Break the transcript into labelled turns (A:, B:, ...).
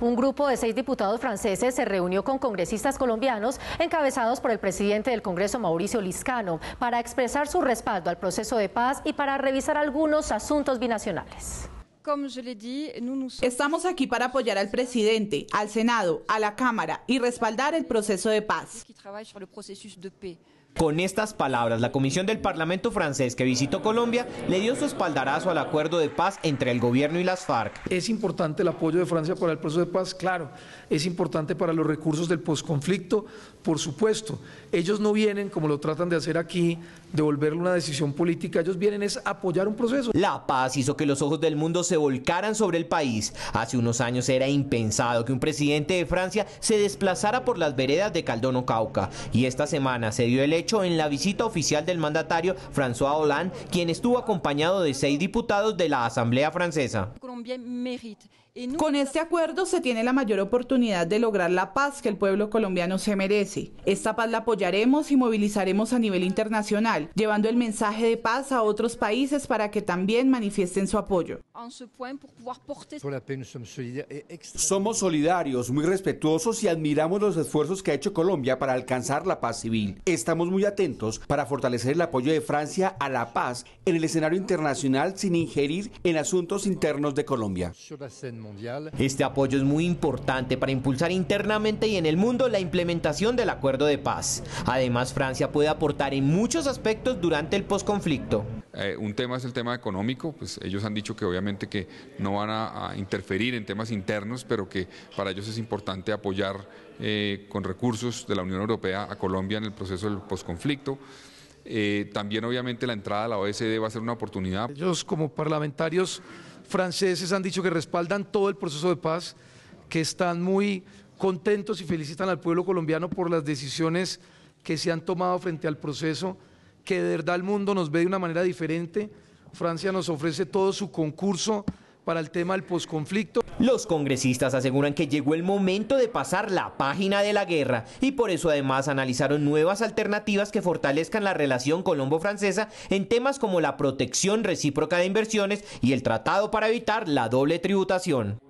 A: Un grupo de seis diputados franceses se reunió con congresistas colombianos encabezados por el presidente del Congreso, Mauricio Liscano, para expresar su respaldo al proceso de paz y para revisar algunos asuntos binacionales.
B: Estamos aquí para apoyar al presidente, al Senado, a la Cámara y respaldar el proceso de paz.
C: Con estas palabras, la Comisión del Parlamento francés que visitó Colombia le dio su espaldarazo al acuerdo de paz entre el gobierno y las FARC.
D: Es importante el apoyo de Francia para el proceso de paz, claro. Es importante para los recursos del posconflicto, por supuesto. Ellos no vienen, como lo tratan de hacer aquí, de volverle una decisión política. Ellos vienen es apoyar un proceso.
C: La paz hizo que los ojos del mundo se volcaran sobre el país. Hace unos años era impensado que un presidente de Francia se desplazara por las veredas de Caldono Cauca. Y esta semana se dio el hecho en la visita oficial del mandatario François Hollande, quien estuvo acompañado de seis diputados de la Asamblea Francesa.
B: Con este acuerdo se tiene la mayor oportunidad de lograr la paz que el pueblo colombiano se merece. Esta paz la apoyaremos y movilizaremos a nivel internacional, llevando el mensaje de paz a otros países para que también manifiesten su apoyo.
E: Somos solidarios, muy respetuosos y admiramos los esfuerzos que ha hecho Colombia para alcanzar la paz civil. Estamos muy atentos para fortalecer el apoyo de Francia a la paz en el escenario internacional sin ingerir en asuntos internos de Colombia.
C: Este apoyo es muy importante para impulsar internamente y en el mundo la implementación del acuerdo de paz. Además, Francia puede aportar en muchos aspectos durante el posconflicto.
F: Eh, un tema es el tema económico, pues ellos han dicho que obviamente que no van a, interferir en temas internos, pero que para ellos es importante apoyar eh, con recursos de la Unión Europea a Colombia en el proceso del posconflicto. Eh, también obviamente la entrada a la OSD va a ser una oportunidad.
D: Ellos como parlamentarios franceses han dicho que respaldan todo el proceso de paz, que están muy contentos y felicitan al pueblo colombiano por las decisiones que se han tomado frente al proceso, que de verdad el mundo nos ve de una manera diferente. Francia nos ofrece todo su concurso para el tema del posconflicto.
C: Los congresistas aseguran que llegó el momento de pasar la página de la guerra y por eso además analizaron nuevas alternativas que fortalezcan la relación colombo-francesa en temas como la protección recíproca de inversiones y el tratado para evitar la doble tributación.